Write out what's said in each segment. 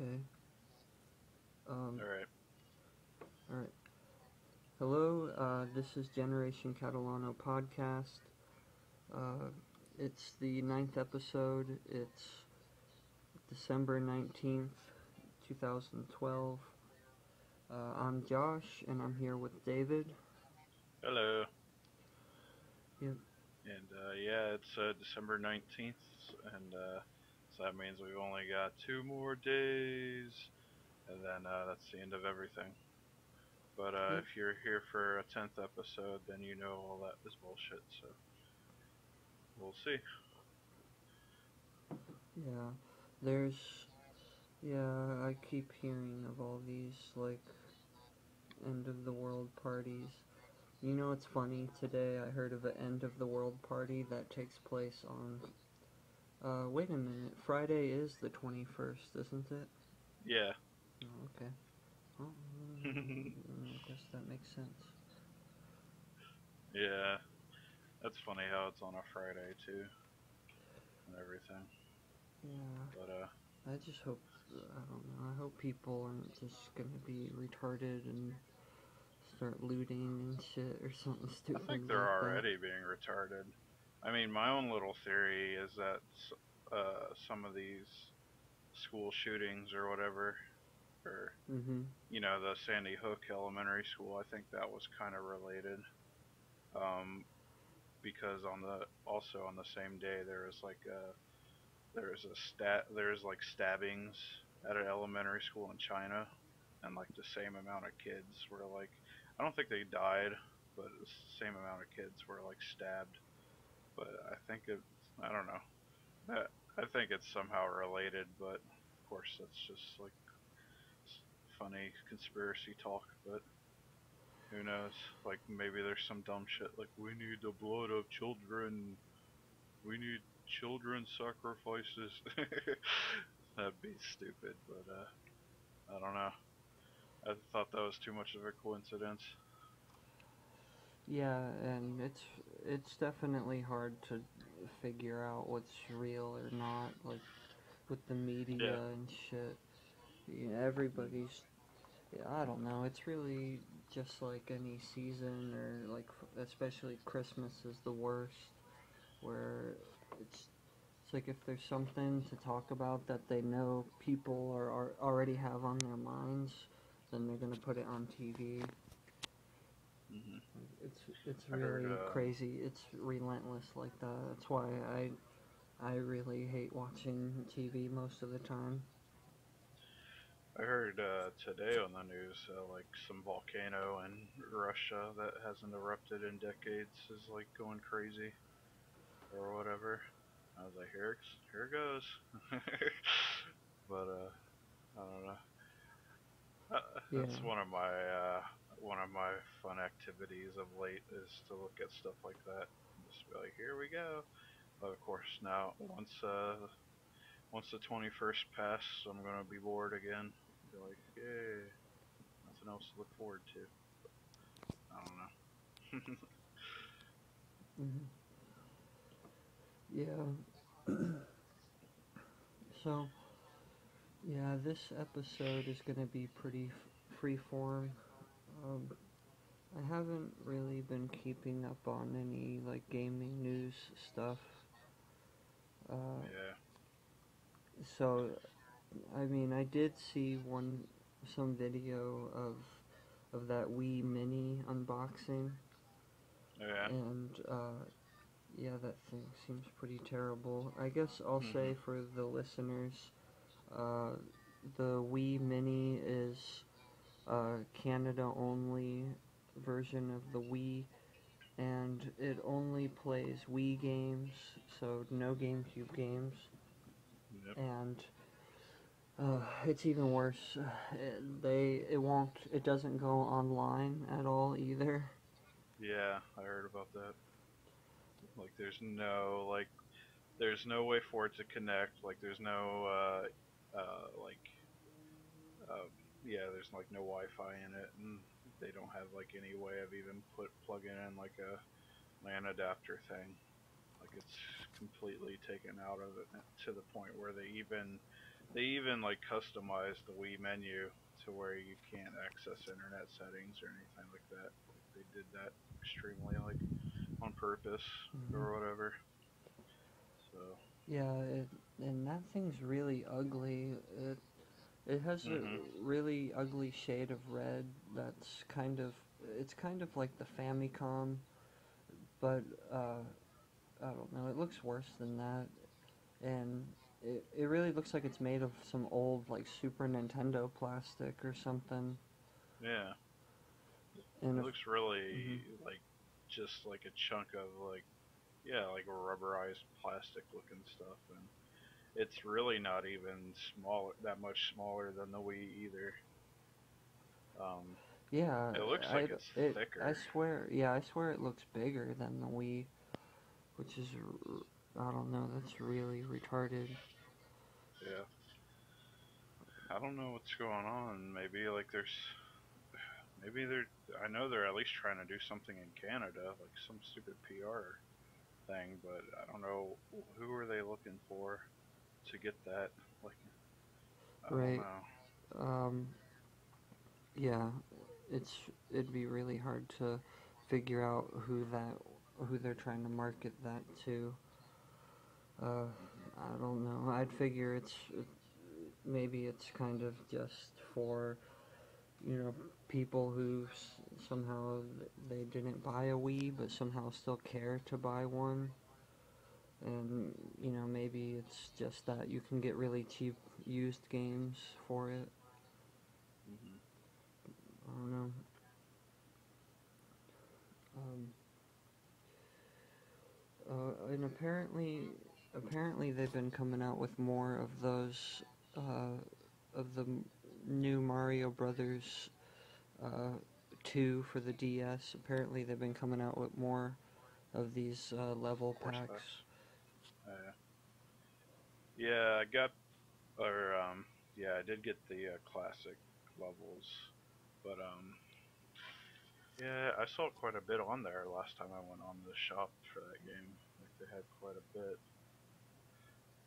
Okay. Um, All right. all right. Hello, uh, this is Generation Catalano podcast. Uh, it's the ninth episode. It's December 19th, 2012. Uh, I'm Josh, and I'm here with David. Hello. Yep. And uh, yeah, it's uh, December 19th, and uh, so that means we've only got two more days, and then uh, that's the end of everything. But uh, Yep. if you're here for a 10th episode, then you know all that is bullshit, so we'll see. Yeah, there's. Yeah, I keep hearing of all these, like, end of the world parties. You know, it's funny. Today I heard of an end of the world party that takes place on. Uh, wait a minute. Friday is the 21st, isn't it? Yeah. Oh, okay. Oh, mm, I guess that makes sense. Yeah. That's funny how it's on a Friday, too, and everything. Yeah, But, uh, I just hope. I don't know. I hope people aren't just gonna be retarded and start looting and shit or something stupid. I think they're like that. already being retarded. I mean, my own little theory is that uh, some of these school shootings or whatever, or Mhm. you know, the Sandy Hook Elementary School, I think that was kind of related. Um, because on the also on the same day there was like a there was a stat there's like stabbings at an elementary school in China, and like the same amount of kids were like I don't think they died, but the same amount of kids were like stabbed. But I think it I don't know. I, think it's somehow related, but of course that's just like funny conspiracy talk, but who knows? Like maybe there's some dumb shit like we need the blood of children. We need children sacrifices. That'd be stupid, but uh I don't know. I thought that was too much of a coincidence. Yeah, and it's it's definitely hard to figure out what's real or not, like with the media Yeah. and shit. Yeah, everybody's. Yeah, I don't know. It's really just like any season, or like especially Christmas is the worst, where it's it's like if there's something to talk about that they know people are, are already have on their minds, then they're gonna put it on TV. hmm It's it's I heard, really uh, crazy. It's relentless like that. That's why I I really hate watching TV most of the time. I heard uh, today on the news uh, like some volcano in Russia that hasn't erupted in decades is like going crazy or whatever. I was like, here, here it goes. but uh, I don't know. Uh, that's Yeah. one of my uh, one of my fun activities of late is to look at stuff like that. And just be like, here we go. But of course, now once uh, once the 21st passes, I'm gonna be bored again. Be like, yay, nothing else to look forward to. I don't know. hmm Yeah. so, yeah, this episode is gonna be pretty freeform. Um, I haven't really been keeping up on any like gaming news stuff. Uh, yeah. So, I mean, I did see one some video of of that Wii Mini unboxing, Yeah. and uh, yeah, that thing seems pretty terrible. I guess I'll say for the listeners, uh, the Wii Mini is a Canada only version of the Wii. And it only plays Wii games, so no GameCube games Yep. and uh, it's even worse. Uh, It, they it won't it doesn't go online at all either. Yeah, I heard about that. Like, there's no like, there's no way for it to connect. Like, there's no uh, uh, like, um, yeah, there's like no Wi-Fi in it, and they don't have like any way of even put plugging in like a LAN adapter thing. Like, it's completely taken out of it to the point where they even they even like customized the Wii menu to where you can't access internet settings or anything like that. They did that extremely like on purpose Mhm. or whatever. So Yeah, it, and that thing's really ugly. It it has Mhm. a really ugly shade of red that's kind of it's kind of like the Famicom, but uh, I don't know. It looks worse than that, and it it really looks like it's made of some old like Super Nintendo plastic or something. yeah, And it looks really Mhm. like just like a chunk of like yeah like rubberized plastic looking stuff and it's really not even small that much smaller than the Wii either. Um, yeah, It looks like d- it's it- I swear, yeah, I swear it looks bigger than the Wii, which is I don't know. That's really retarded. Yeah. I don't know what's going on. Maybe like there's maybe they're I know they're at least trying to do something in Canada, like some stupid PR thing, but I don't know who are they looking for to get that like Right. Um, yeah, it's it'd be really hard to figure out who that who they're trying to market that to. Uh, I don't know. I'd figure it's maybe it's kind of just for you know people who s- somehow they didn't buy a Wii but somehow still care to buy one. And you know maybe it's just that you can get really cheap used games for it. Mhm. I don't know. Um, uh, and apparently, apparently they've been coming out with more of those, uh, of the new Mario Brothers, uh, two for the DS. Apparently they've been coming out with more of these uh, level packs. Yeah, I got or um yeah, I did get the uh, classic levels, but um yeah, I saw quite a bit on there last time I went on the shop for that game. Like they had quite a bit.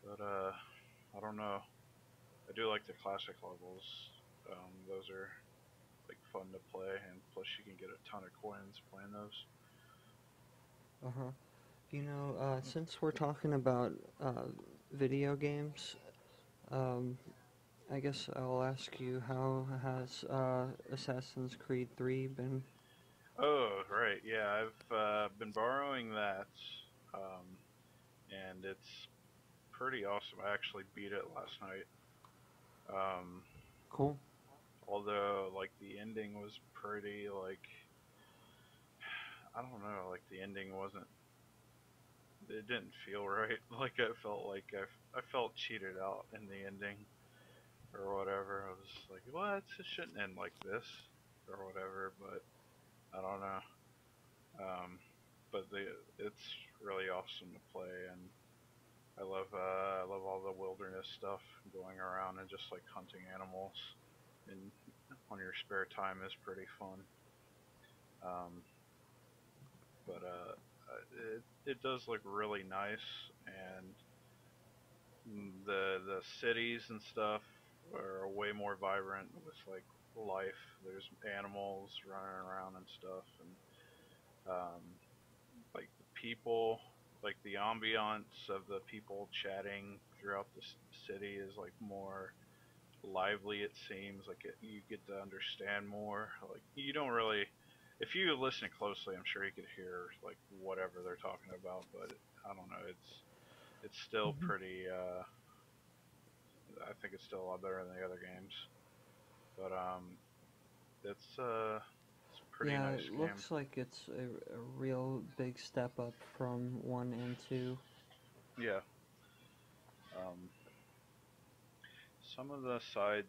But uh I don't know. I do like the classic levels. Um those are like fun to play and plus you can get a ton of coins playing those. Uh huh. You know, uh, since we're talking about uh, video games, um, I guess I'll ask you how has uh, Assassin's Creed 3 been? Oh, right. Yeah, I've uh, been borrowing that, um, and it's pretty awesome. I actually beat it last night. Um, Cool. although, like, the ending was pretty, like, I don't know, like, the ending wasn't, it didn't feel right. Like, I felt like I, I felt cheated out in the ending, or whatever. I was like, what? It shouldn't end like this, or whatever, but I don't know. Um, but the it's really awesome to play, and I love uh, I love all the wilderness stuff, going around and just like hunting animals, and on your spare time is pretty fun. Um, but uh, uh, it it does look really nice, and the the cities and stuff are way more vibrant with like life. There's animals running around and stuff, and um, like the people, like the ambiance of the people chatting throughout the city is like more lively. It seems like it, you get to understand more. Like you don't really, if you listen closely, I'm sure you could hear like whatever they're talking about. But I don't know. It's it's still Mhm. pretty. Uh, I think it's still a lot better than the other games. But um, it's uh, it's pretty yeah, nice it game. looks like it's a, a real big step up from 1 and 2. Yeah. Um, some of the side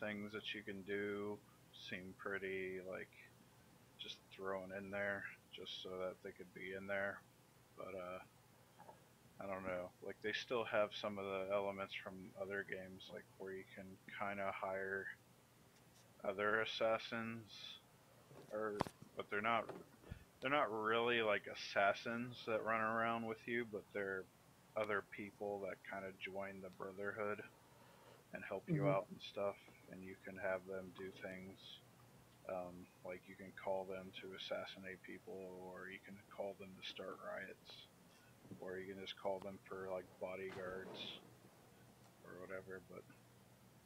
things that you can do seem pretty like thrown in there just so that they could be in there. But uh I don't know. Like they still have some of the elements from other games like where you can kind of hire other assassins or but they're not they're not really like assassins that run around with you, but they're other people that kind of join the Brotherhood. and help you Mhm. out and stuff, and you can have them do things. Um, like you can call them to assassinate people, or you can call them to start riots, or you can just call them for like bodyguards or whatever. But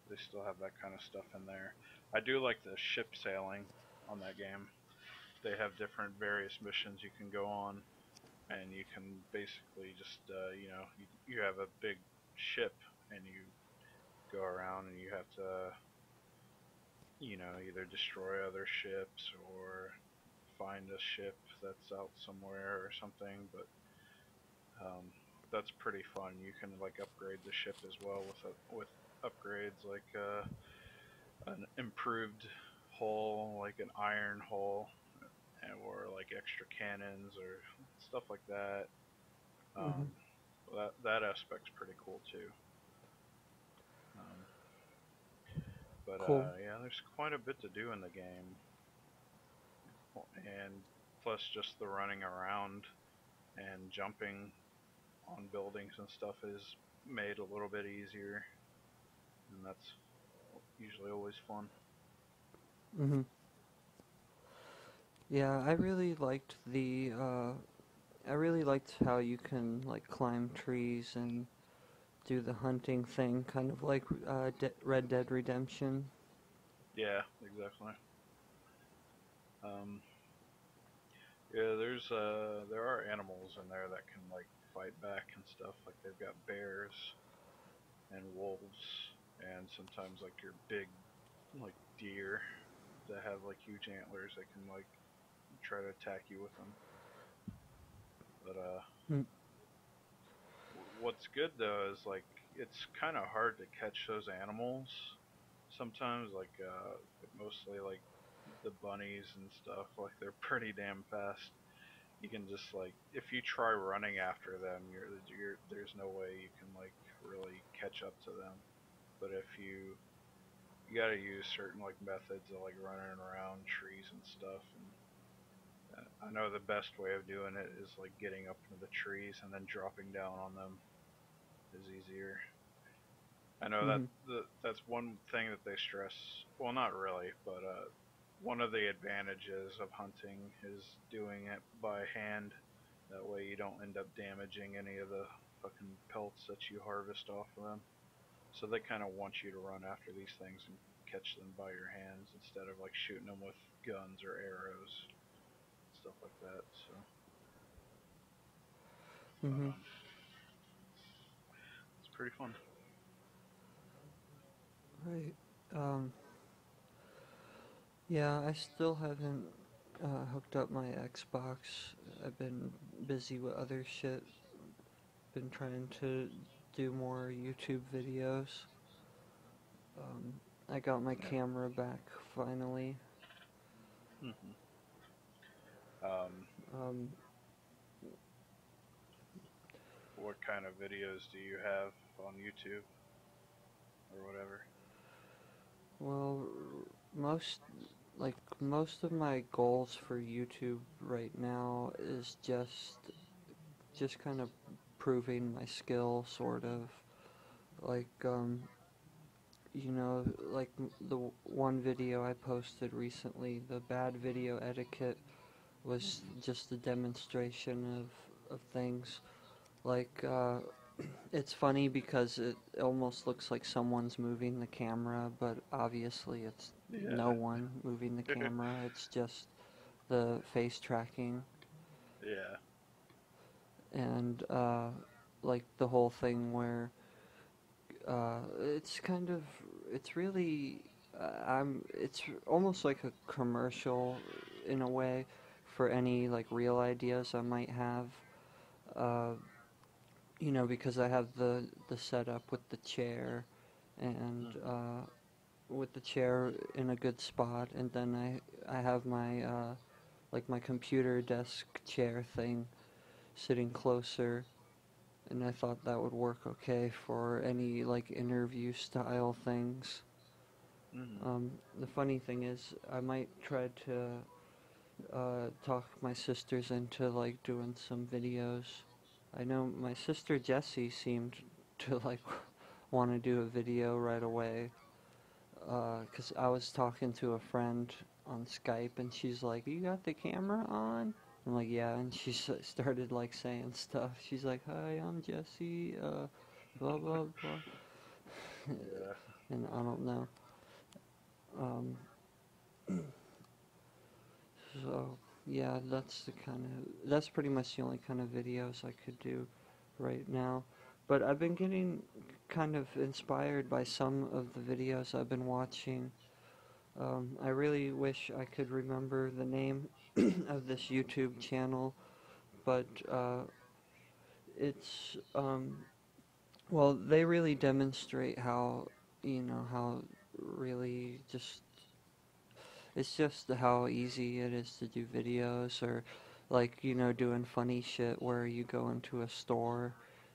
they still have that kind of stuff in there. I do like the ship sailing on that game. They have different various missions you can go on, and you can basically just uh, you know you, you have a big ship and you go around and you have to you know either destroy other ships or find a ship that's out somewhere or something but um, that's pretty fun. You can like upgrade the ship as well with a, with upgrades like uh, an improved hull like an iron hull and or like extra cannons or stuff like that. Um, that that aspect's pretty cool too um, but Cool. uh, yeah, there's quite a bit to do in the game, and plus just the running around and jumping on buildings and stuff is made a little bit easier, and that's usually always fun. Mhm. Yeah, I really liked the uh I really liked how you can like climb trees and do the hunting thing kind of like uh De- Red Dead Redemption. Yeah, exactly. Um, yeah, there's uh, there are animals in there that can like fight back and stuff. Like they've got bears and wolves, and sometimes like your big like deer that have like huge antlers that can like try to attack you with them. But uh, Hmm. What's good though is like it's kind of hard to catch those animals sometimes like uh mostly like the bunnies and stuff like they're pretty damn fast. You can just like if you try running after them you're, you're there's no way you can like really catch up to them. But if you you got to use certain like methods of like running around trees and stuff and I know the best way of doing it is like getting up into the trees and then dropping down on them is easier. I know that Mhm. the, that's one thing that they stress. Well, not really, but uh, one of the advantages of hunting is doing it by hand. That way, you don't end up damaging any of the fucking pelts that you harvest off of them. So they kind of want you to run after these things and catch them by your hands instead of like shooting them with guns or arrows, stuff like that. So. Mhm. um, it's pretty fun. Right. Um Yeah, I still haven't uh, hooked up my Xbox. I've been busy with other shit. Been trying to do more YouTube videos. Um, I got my camera back finally. hmm Um, Um, what kind of videos do you have on YouTube or whatever? well, most like most of my goals for YouTube right now is just just kind of proving my skill sort of like um you know like the one video I posted recently the bad video etiquette was just a demonstration of of things. Like uh it's funny because it almost looks like someone's moving the camera but obviously it's no one moving the camera. It's just the face tracking. Yeah. and uh, like the whole thing where uh, it's kind of it's really uh, I'm it's almost like a commercial in a way for any like real ideas I might have uh, you know because I have the the setup with the chair and Mhm. uh, with the chair in a good spot and then I I have my uh, like my computer desk chair thing sitting closer and I thought that would work okay for any like interview style things. hmm Um, the funny thing is, I might try to uh, talk my sisters into like doing some videos. I know my sister Jessie seemed to like want to do a video right away. Because I was talking to a friend on Skype and she's like, You got the camera on? I'm like, Yeah. And she started like saying stuff. She's like, Hi, I'm Jesse, uh, blah, blah, blah. Yeah. and I don't know. Um, so yeah, that's the kind of that's pretty much the only kind of videos I could do right now. But I've been getting kind of inspired by some of the videos I've been watching. Um, I really wish I could remember the name of this YouTube channel, but uh, it's um, well, they really demonstrate how you know how really just it's just how easy it is to do videos or like you know doing funny shit where you go into a store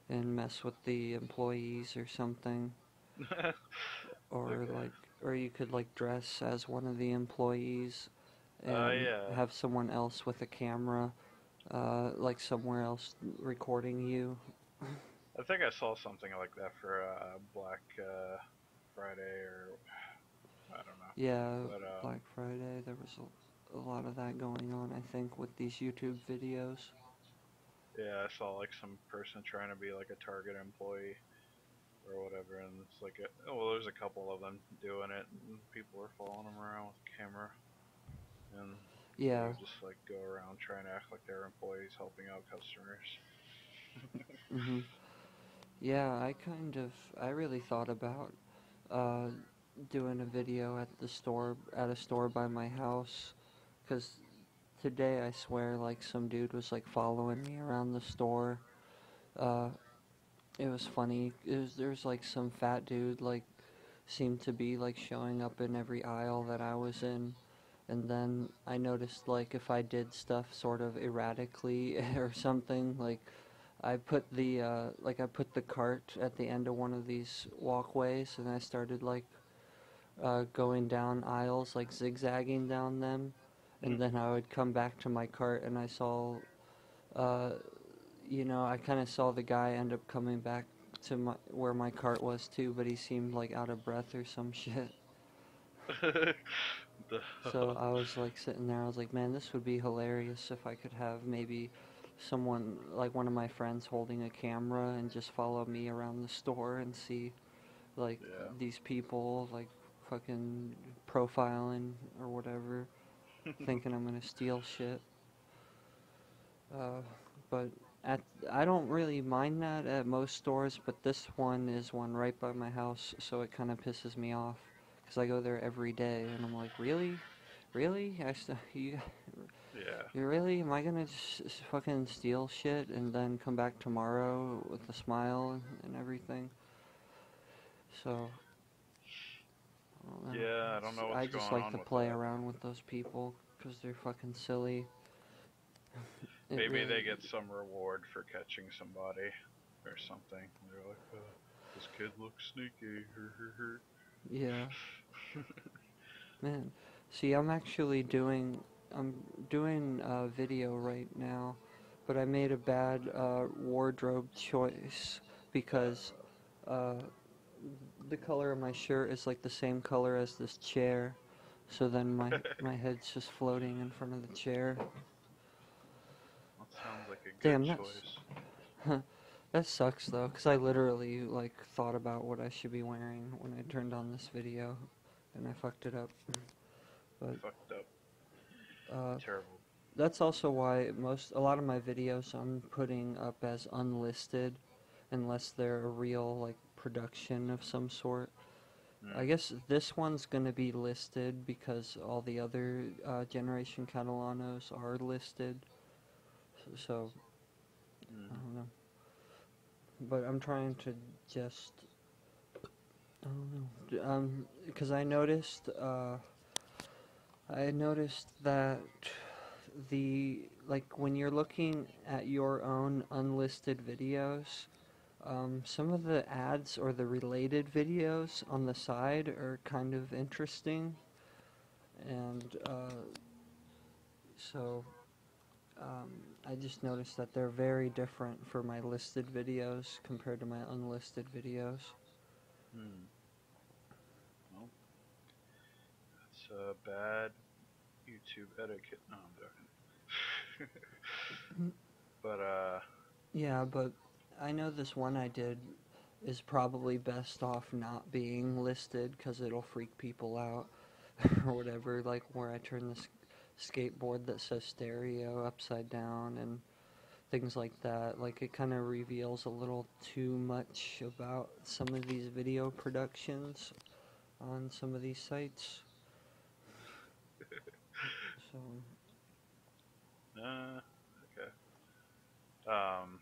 and mess with the employees or something or Okay. like or you could like dress as one of the employees and Uh, yeah. have someone else with a camera uh, like somewhere else recording you I think I saw something like that for uh, Black uh, Friday or I don't know. Yeah, But, uh, Black Friday, there was a, a lot of that going on, I think, with these YouTube videos. Yeah, I saw like some person trying to be like a Target employee or whatever, and it's like, a, oh, well, there's a couple of them doing it, and people were following them around with a camera, and Yeah, just like go around trying to act like they're employees helping out customers. hmm Yeah, I kind of, I really thought about uh, doing a video at the store, at a store by my house, because today I swear, like, some dude was, like, following me around the store. Uh, it was funny. It was, was, like, some fat dude, like, seemed to be, like, showing up in every aisle that I was in. And then I noticed, like, if I did stuff sort of erratically or something, like, I put the uh, like I put the cart at the end of one of these walkways, and I started like uh, going down aisles, like zigzagging down them, and Mm. then I would come back to my cart, and I saw, uh, you know, I kind of saw the guy end up coming back to my where my cart was too, but he seemed like out of breath or some shit. So I was like sitting there, I was like, man, this would be hilarious if I could have maybe someone, like one of my friends holding a camera and just follow me around the store and see like Yeah. these people like fucking profiling or whatever, thinking I'm gonna steal shit. Uh, but at I don't really mind that at most stores, but this one is one right by my house, so it kind of pisses me off because I go there every day, and I'm like, really, really, I st- you, yeah. you really, am I gonna just fucking steal shit and then come back tomorrow with a smile and, and everything? So. I. Yeah, I don't know I just like to play that. around with those people because they're fucking silly. Maybe they get some reward for catching somebody or something. They're like, uh, this kid looks sneaky. her, her, her." Yeah. Man, see, I'm actually doing, I'm doing a video right now, but I made a bad uh, wardrobe choice because uh, the color of my shirt is like the same color as this chair, so then my my head's just floating in front of the chair. That sounds like a good Damn, choice. That sucks though, because I literally like thought about what I should be wearing when I turned on this video, and I fucked it up. Fucked up. Uh, Terrible. that's also why most a lot of my videos I'm putting up as unlisted, unless they're a real like production of some sort. I Mm. guess this one's gonna be listed because all the other uh, Generation Catalanos are listed. So, so I Mm. don't know. But I'm trying to just. I don't know. Um, because I noticed, uh, I noticed that the like when you're looking at your own unlisted videos, um, some of the ads or the related videos on the side are kind of interesting, and uh, so um, I just noticed that they're very different for my listed videos compared to my unlisted videos. Hmm. Well, that's uh, bad YouTube etiquette. No, I'm joking. but uh, Yeah, but I know this one I did is probably best off not being listed because it'll freak people out or whatever. Like where I turn this skateboard that says stereo upside down and things like that. Like it kind of reveals a little too much about some of these video productions on some of these sites. So, uh, okay. Um,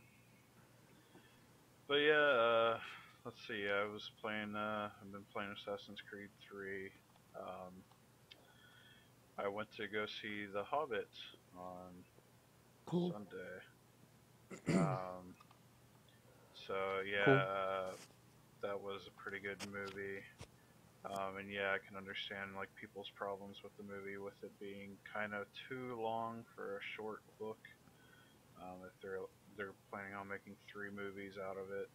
but yeah, uh, let's see. I was playing. Uh, I've been playing Assassin's Creed 3. Um, I went to go see The Hobbit on cool. Sunday. um, so yeah, Cool. uh, that was a pretty good movie. Um, and yeah, I can understand like people's problems with the movie, with it being kind of too long for a short book. Um, if they're they're planning on making three movies out of it,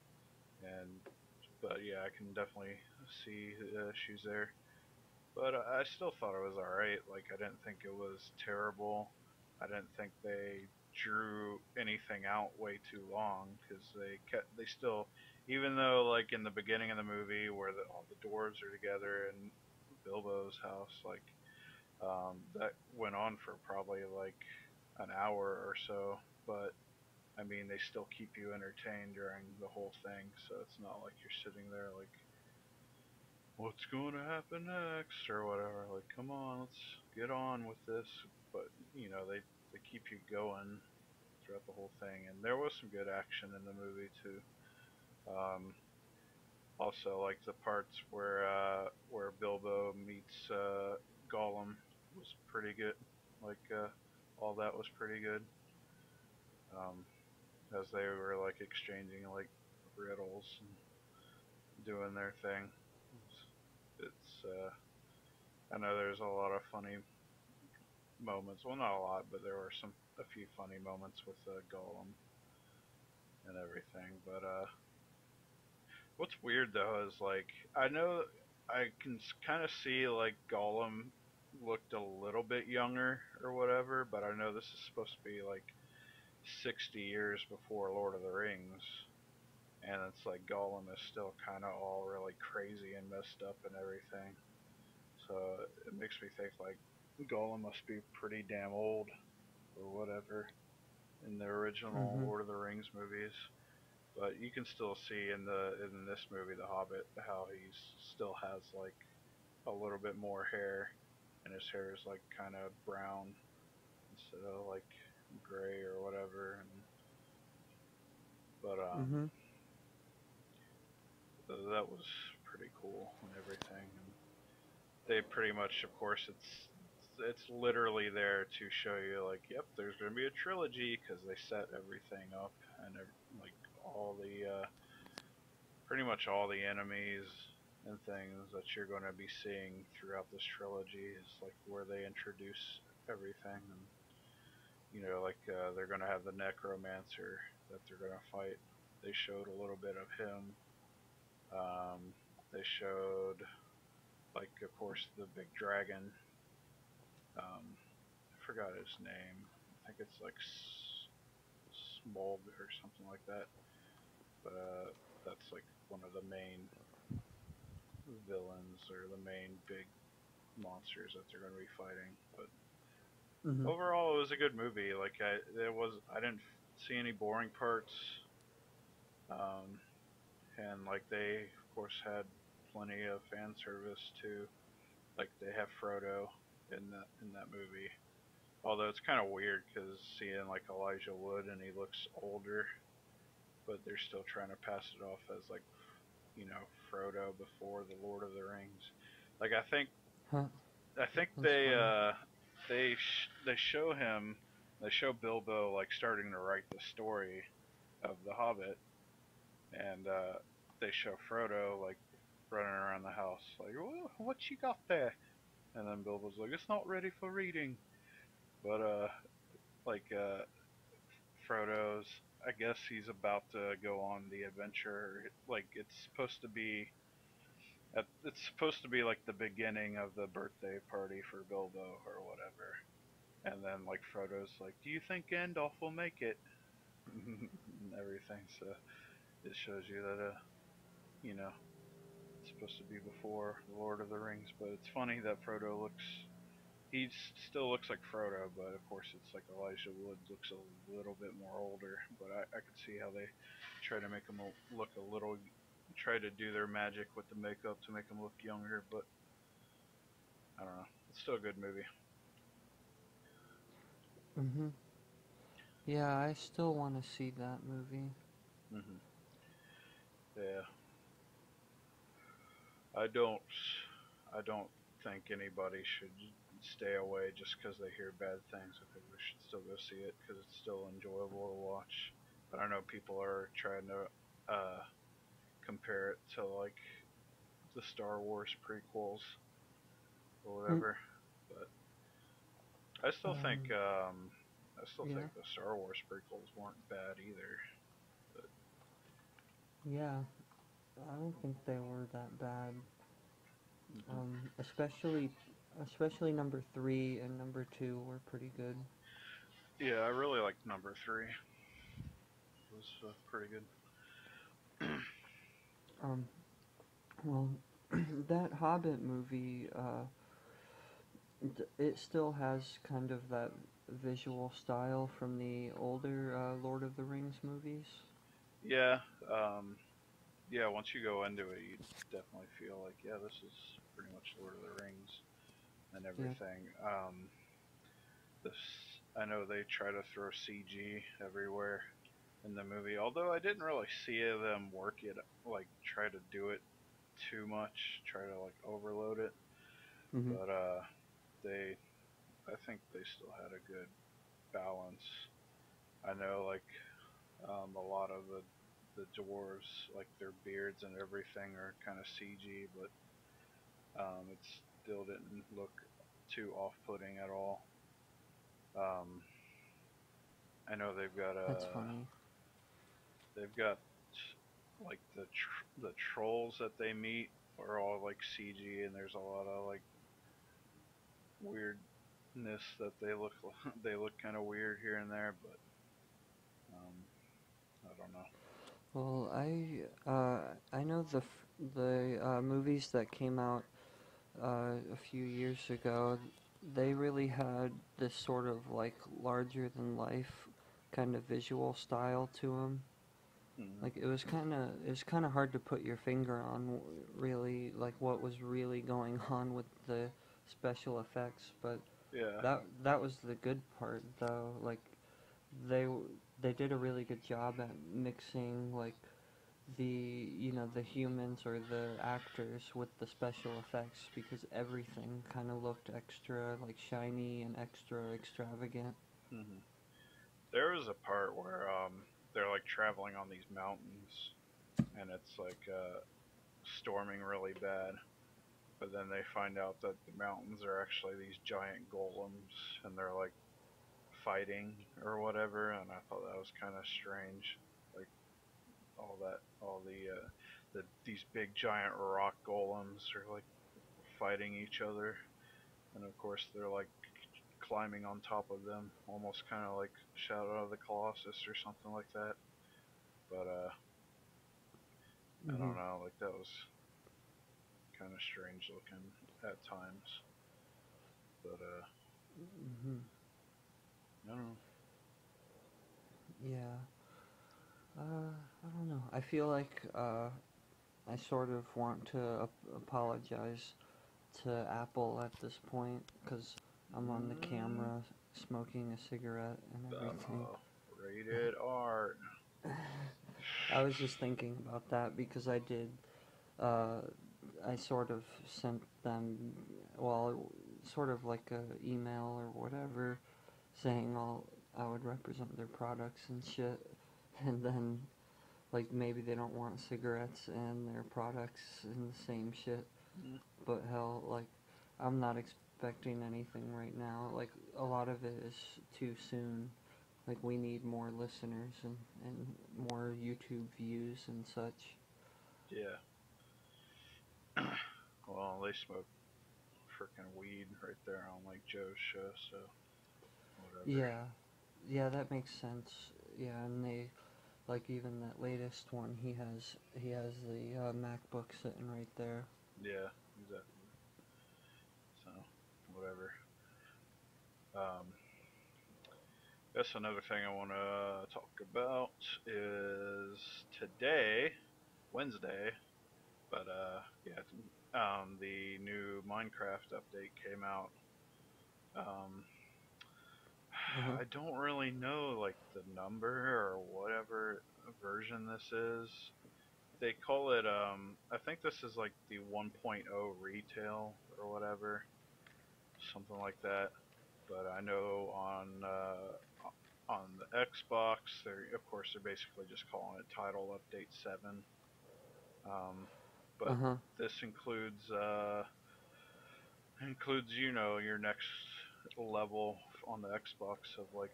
and but yeah, I can definitely see the issues there. But I I still thought it was alright. Like I didn't think it was terrible. I didn't think they drew anything out way too long because they kept they still even though like in the beginning of the movie where the, all the dwarves are together in Bilbo's house like um, that went on for probably like an hour or so but I mean they still keep you entertained during the whole thing so it's not like you're sitting there like what's going to happen next? or whatever. Like come on let's get on with this. But you know they they keep you going throughout the whole thing. And there was some good action in the movie too. Um, also like the parts where uh, where Bilbo meets uh, Gollum was pretty good. Like uh, all that was pretty good. Um, as they were like exchanging like riddles and doing their thing it's, uh, I know there's a lot of funny moments. Well, not a lot, but there were some a few funny moments with uh, Gollum and everything. But uh, what's weird though is like I know I can kind of see like Gollum looked a little bit younger or whatever, but I know this is supposed to be like 60 years before Lord of the Rings. And it's like Gollum is still kind of all really crazy and messed up and everything. So it makes me think like Gollum must be pretty damn old or whatever in the original Mhm. Lord of the Rings movies. But you can still see in the in this movie, The Hobbit, how he still has like a little bit more hair, and his hair is like kind of brown instead of like gray or whatever. And but um, hmm that was pretty cool and everything. And they pretty much, of course, it's it's literally there to show you like, yep, there's gonna be a trilogy because they set everything up and like all the uh, pretty much all the enemies and things that you're gonna be seeing throughout this trilogy is like where they introduce everything and you know like uh, they're gonna have the necromancer that they're gonna fight. They showed a little bit of him. Um, they showed, like, of course, the big dragon. Um, I forgot his name. I think it's like S- Smolg or something like that. But uh, that's like one of the main villains or the main big monsters that they're going to be fighting. But hmm overall, it was a good movie. Like I, there was, I didn't see any boring parts. Um, and like they, of course, had plenty of fan service too. Like they have Frodo in that in that movie. Although it's kind of weird because seeing like Elijah Wood and he looks older, but they're still trying to pass it off as like, you know, Frodo before the Lord of the Rings. Like I think Huh. I think That's they funny. uh they sh- they show him they show Bilbo like starting to write the story of the Hobbit, and uh, they show Frodo like running around the house like "Wha- what you got there, and then Bilbo's like it's not ready for reading, but uh like uh Frodo's I guess he's about to go on the adventure like it's supposed to be it's supposed to be like the beginning of the birthday party for Bilbo or whatever. And then like Frodo's like, "Do you think Gandalf will make it?" and everything. So it shows you that uh, you know, it's supposed to be before Lord of the Rings. But it's funny that Frodo looks. He still looks like Frodo, but of course it's like Elijah Wood looks a little bit more older. But I, I could see how they try to make him look a little try to do their magic with the makeup to make him look younger, but I don't know. It's still a good movie. Mhm. Yeah, I still want to see that movie. hmm Yeah. I don't. I don't think anybody should stay away just because they hear bad things. I think we should still go see it because it's still enjoyable to watch. But I know people are trying to uh, compare it to like the Star Wars prequels or whatever. But I still think um, I still yeah. think the Star Wars prequels weren't bad either. Yeah, I don't think they were that bad. Um, especially, especially number three and number two were pretty good. Yeah, I really liked number three. It was uh, pretty good. Um, well, that Hobbit movie, uh, it still has kind of that visual style from the older uh, Lord of the Rings movies. Yeah, um, yeah. Once you go into it, you definitely feel like, yeah, this is pretty much Lord of the Rings and everything. Um, this, I know they try to throw CG everywhere in the movie, although I didn't really see them work it, like try to do it too much, try to like overload it. hmm but uh, they, I think they still had a good balance. I know like um, a lot of the the dwarves, like their beards and everything, are kind of CG, but um, it still didn't look too off-putting at all. Um, I know they've got a. That's funny. They've got like the tr- the trolls that they meet are all like CG, and there's a lot of like weirdness that they look they look kind of weird here and there, but um, I don't know. Well, I uh, I know the f- the uh, movies that came out uh, a few years ago. They really had this sort of like larger than life kind of visual style to them. Mhm. Like it was kind of it was kind of hard to put your finger on really like what was really going on with the special effects, but yeah, that that was the good part though. Like they they did a really good job at mixing like the you know the humans or the actors with the special effects because everything kind of looked extra like shiny and extra extravagant. hmm There was a part where um, they're like traveling on these mountains, and it's like uh, storming really bad. But then they find out that the mountains are actually these giant golems, and they're like fighting or whatever. And I thought that was kind of strange, like all that, all the, uh, the these big giant rock golems are like fighting each other, and of course they're like climbing on top of them, almost kind of like Shadow of the Colossus or something like that. But uh, I Mhm. don't know, like that was kind of strange looking at times. But uh, hmm I don't know. Yeah. Uh, I don't know. I feel like uh, I sort of want to ap- apologize to Apple at this point because I'm on the camera smoking a cigarette and everything. Rated R. I was just thinking about that because I did. Uh, I sort of sent them, well, sort of like a email or whatever, saying I'll I would represent their products and shit, and then like maybe they don't want cigarettes and their products and the same shit, Mm. but hell, like I'm not expecting anything right now. Like a lot of it is too soon. Like we need more listeners and, and more YouTube views and such. Yeah. well, they smoke freaking weed right there on like Joe's show, so whatever. Yeah, yeah, that makes sense. Yeah, and they, like even that latest one, he has he has the uh, MacBook sitting right there. Yeah, exactly. So, whatever. Um, guess another thing I want to talk about is today, Wednesday, but uh, yeah, um, the new Minecraft update came out. Um, Mhm. I don't really know like the number or whatever version this is. They call it um I think this is like the 1.0 retail or whatever. Something like that. But I know on uh on the Xbox they're of course they're basically just calling it Title Update 7. Um but Uh huh. this includes uh includes you know your next level on the Xbox of like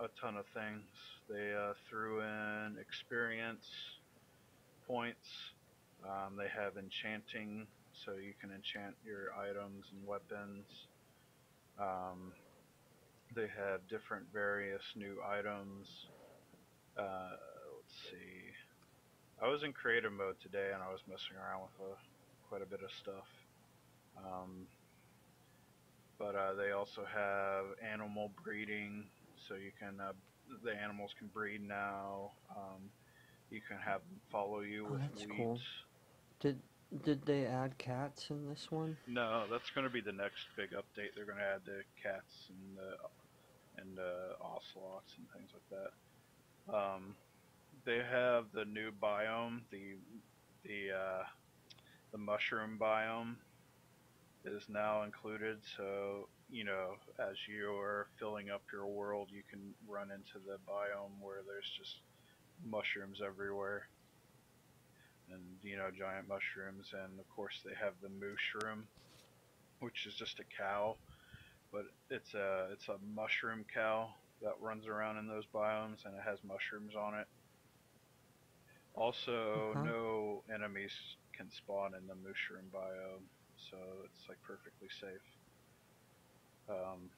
a, ton of things. They uh, threw in experience points. Um, they have enchanting, so you can enchant your items and weapons. Um, they have different various new items. Uh. I was in creative mode today and I was messing around with uh quite a bit of stuff. Um, but uh, they also have animal breeding, so you can uh, the animals can breed now. Um, you can have them follow you Oh, with that's cool. Did did they add cats in this one? No, that's going to be the next big update. They're going to add the cats and the and uh, ocelots and things like that. Um, they have the new biome, the the uh, the mushroom biome is now included. So you know, as you're filling up your world, you can run into the biome where there's just mushrooms everywhere and you know giant mushrooms and of course they have the mushroom which is just a cow but it's a it's a mushroom cow that runs around in those biomes and it has mushrooms on it also Uh-huh. no enemies can spawn in the mushroom biome so it's like perfectly safe um,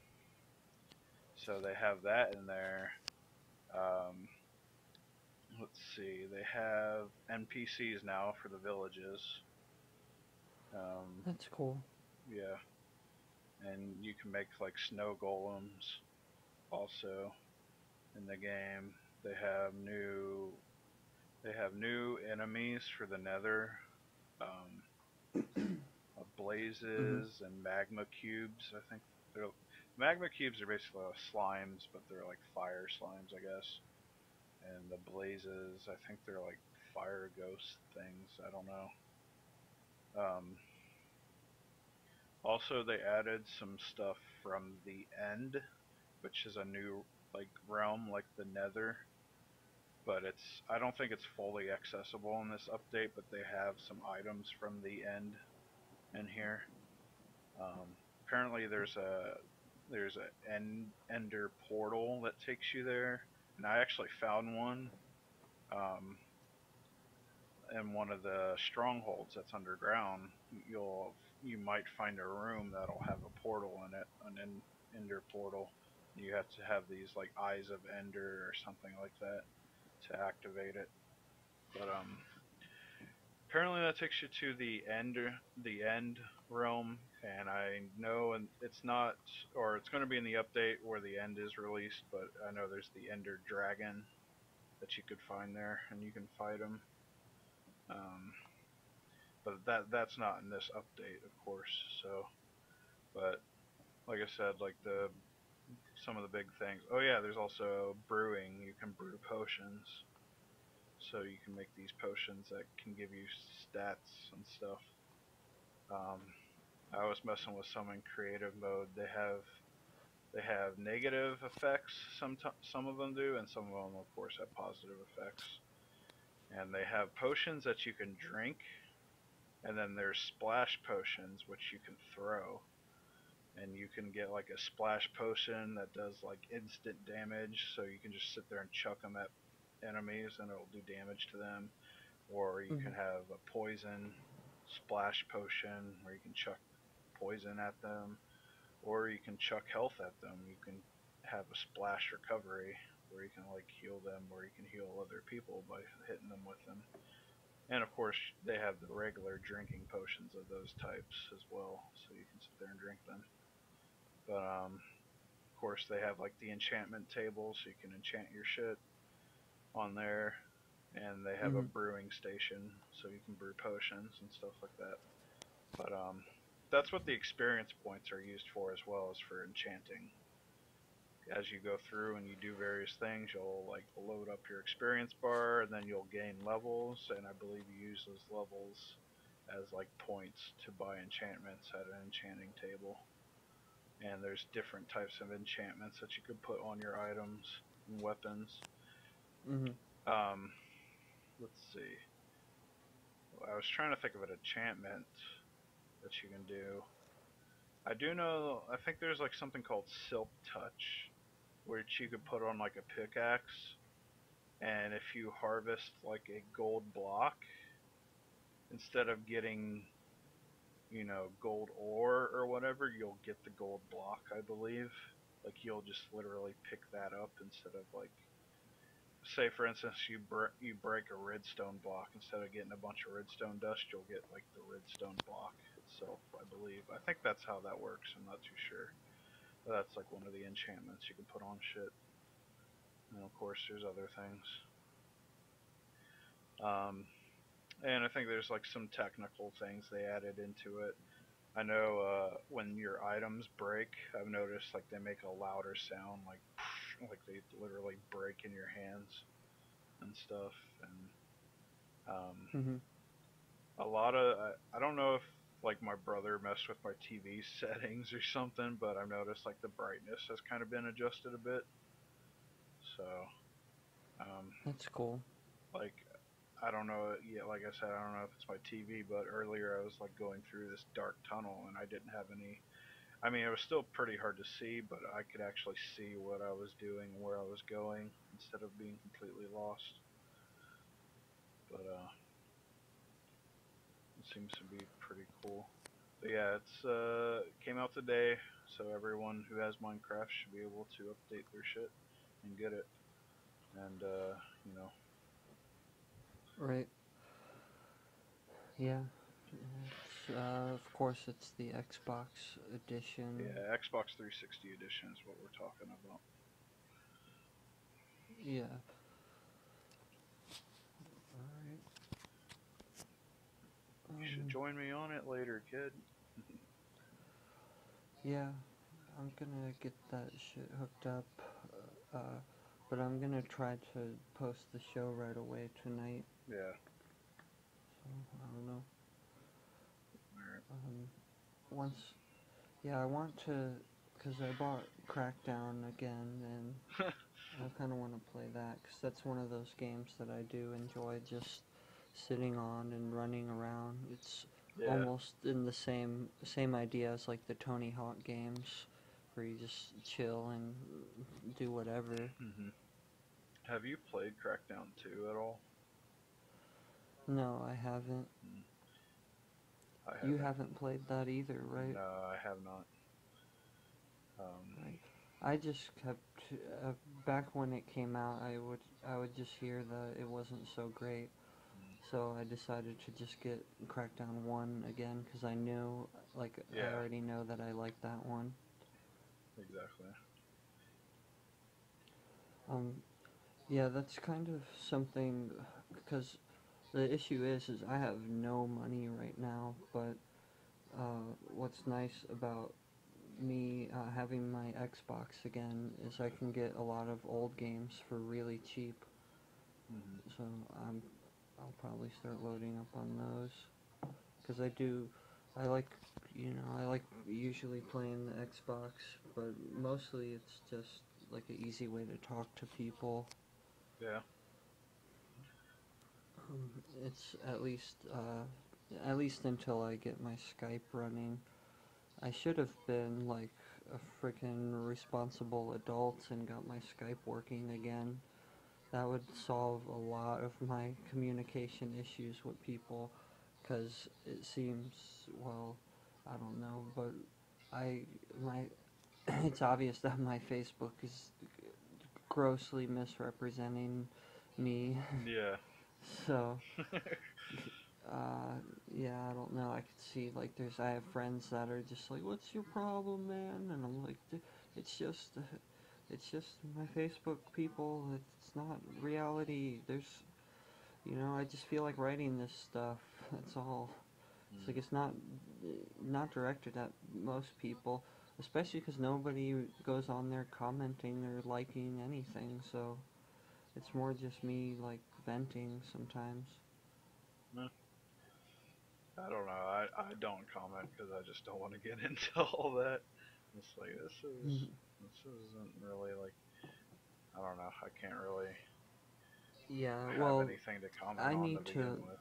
so they have that in there um, let's see, they have NPCs now for the villages. Um, That's cool. yeah, and you can make like snow golems also in the game. They have new, they have new enemies for the Nether, um, uh, blazes and magma cubes. I think they're magma cubes are basically slimes, but they're like fire slimes, I guess and the blazes. I think they're like fire ghost things. I don't know. Um, also, they added some stuff from the end, which is a new like realm, like the Nether. But it's I don't think it's fully accessible in this update, but they have some items from the end in here. Um, apparently, there's a there's a end, ender portal that takes you there and I actually found one um, in one of the strongholds that's underground. You'll you might find a room that'll have a portal in it, an en- Ender portal. You have to have these like eyes of Ender or something like that to activate it. But um, apparently that takes you to the end the end realm, and I know and it's not or it's going to be in the update where the end is released, but I know there's the Ender Dragon that you could find there, and you can fight him. Um, but that that's not in this update, of course. So, but like I said, like the some of the big things. Oh yeah, there's also brewing. You can brew potions, so you can make these potions that can give you stats and stuff. Um, I was messing with some in creative mode. They have they have negative effects. Some some of them do, and some of them, of course, have positive effects. And they have potions that you can drink, and then there's splash potions which you can throw. And you can get like a splash potion that does like instant damage, so you can just sit there and chuck them at enemies, and it'll do damage to them. Or you mm-hmm. can have a poison splash potion where you can chuck poison at them, or you can chuck health at them. You can have a splash recovery where you can like heal them, or you can heal other people by hitting them with them. And of course, they have the regular drinking potions of those types as well, so you can sit there and drink them. But um, of course, they have like the enchantment table, so you can enchant your shit on there. And they have a Mhm. brewing station, so you can brew potions and stuff like that. But um, that's what the experience points are used for as well as for enchanting. As you go through and you do various things, you'll like load up your experience bar, and then you'll gain levels. And I believe you use those levels as like points to buy enchantments at an enchanting table. And there's different types of enchantments that you could put on your items and weapons. hmm Um, let's see. I was trying to think of an enchantment that you can do. I do know. I think there's like something called Silk Touch, which you could put on like a pickaxe, and if you harvest like a gold block, instead of getting, you know, gold ore or whatever, you'll get the gold block. I believe. Like you'll just literally pick that up instead of like say for instance you you break a redstone block instead of getting a bunch of redstone dust you'll get like the redstone block itself i believe i think that's how that works i'm not too sure but that's like one of the enchantments you can put on shit and of course there's other things um and i think there's like some technical things they added into it i know uh when your items break i've noticed like they make a louder sound like like they literally break in your hands and stuff and um hmm a lot of I, I don't know if like my brother messed with my TV settings or something, but I've noticed like the brightness has kind of been adjusted a bit. So, um, That's cool. like I don't know. yet. like I said, I don't know if it's my TV, but earlier I was like going through this dark tunnel and I didn't have any. I mean, it was still pretty hard to see, but I could actually see what I was doing, where I was going, instead of being completely lost. But uh, it seems to be pretty cool. But yeah, it's uh came out today, so everyone who has Minecraft should be able to update their shit and get it. And uh, you know, Right. Yeah. It's, uh, of course, it's the Xbox edition. yeah, Xbox 360 edition is what we're talking about. Yeah. Alright. You should Um, join me on it later, kid. Yeah, I'm gonna get that shit hooked up. Uh, but I'm gonna try to post the show right away tonight. Yeah. So I don't know. Um, once, yeah, I want to, cause I bought Crackdown again, and I kind of want to play that, cause that's one of those games that I do enjoy just sitting on and running around. It's Yeah. almost in the same same idea as like the Tony Hawk games, where you just chill and do whatever. hmm Have you played Crackdown 2 at all? No, I haven't. I You haven't played that either, right? No, I have not. Um, Right. I just kept uh, back when it came out. I would I would just hear that it wasn't so great, so I decided to just get Crackdown One again because I knew like I already know that I like that one. exactly. Um, yeah, that's kind of something because the issue is is I have no money right now, but uh, what's nice about me uh, having my Xbox again is I can get a lot of old games for really cheap. hmm So I'm I'll probably start loading up on those because I do I like you know I like usually playing the Xbox, but mostly it's just like an easy way to talk to people. Yeah. Um, it's at least uh, at least until I get my Skype running. I should have been like a freaking responsible adult and got my Skype working again. That would solve a lot of my communication issues with people. because it seems well, I don't know, but I my it's obvious that my Facebook is grossly misrepresenting me. Yeah. So, uh, yeah, I don't know. I could see like there's I have friends that are just like, "What's your problem, man?" And I'm like, "D- "It's just, uh, it's just my Facebook people. It's not reality. There's, you know, I just feel like writing this stuff. That's all. It's like it's not, not directed at most people." Especially because nobody goes on there commenting or liking anything, so it's more just me like venting sometimes. I don't know. I, I don't comment because I just don't want to get into all that. It's like this is Mhm. this isn't really like I don't know. I can't really Yeah, have well, anything to comment I on need to to- with.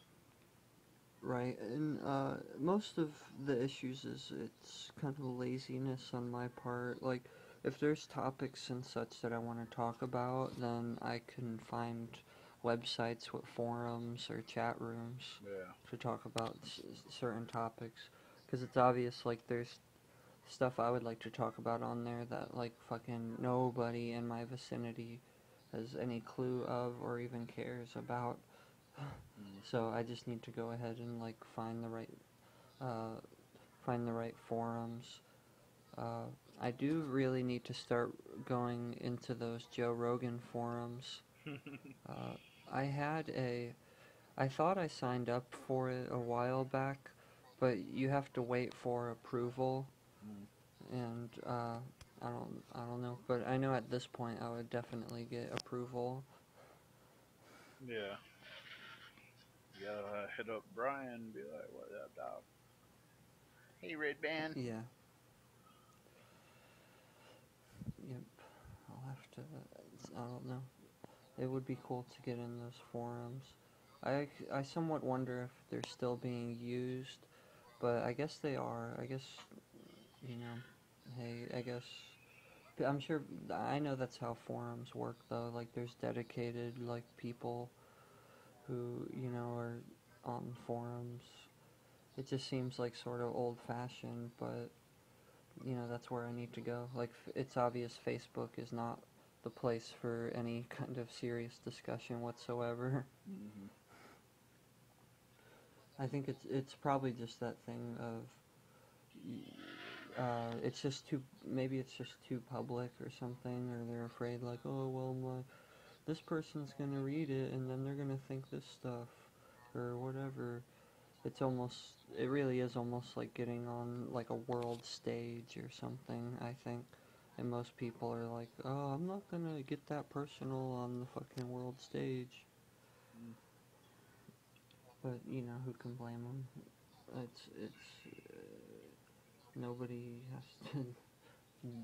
right, and uh, most of the issues is it's kind of laziness on my part. Like, if there's topics and such that I want to talk about, then I can find websites with forums or chat rooms Yeah. to talk about s- certain topics. Because it's obvious, like, there's stuff I would like to talk about on there that, like, fucking nobody in my vicinity has any clue of or even cares about. Mm. So I just need to go ahead and like find the right, uh, find the right forums. Uh, I do really need to start going into those Joe Rogan forums. Uh, I had a, I thought I signed up for it a while back, but you have to wait for approval, Mm. and uh, I don't, I don't know. But I know at this point I would definitely get approval. yeah. You gotta hit up Brian. Be like, "What up, dog?" Hey, Redban. Yeah. Yep. I'll have to. I don't know. It would be cool to get in those forums. I, I somewhat wonder if they're still being used, but I guess they are. I guess, you know, hey, I guess. I'm sure. I know that's how forums work, though. Like, there's dedicated, like, people who, you know, are on forums. It just seems like sort of old fashioned, but you know that's where I need to go. Like it's obvious Facebook is not the place for any kind of serious discussion whatsoever. Mm-hmm. I think it's it's probably just that thing of uh, it's just too maybe it's just too public or something, or they're afraid like oh well my this person's gonna read it and then they're gonna think this stuff or whatever. It's almost it really is almost like getting on like a world stage or something. I think. And most people are like, "Oh, I'm not gonna get that personal on the fucking world stage." But you know, who can blame them? It's it's uh, nobody has to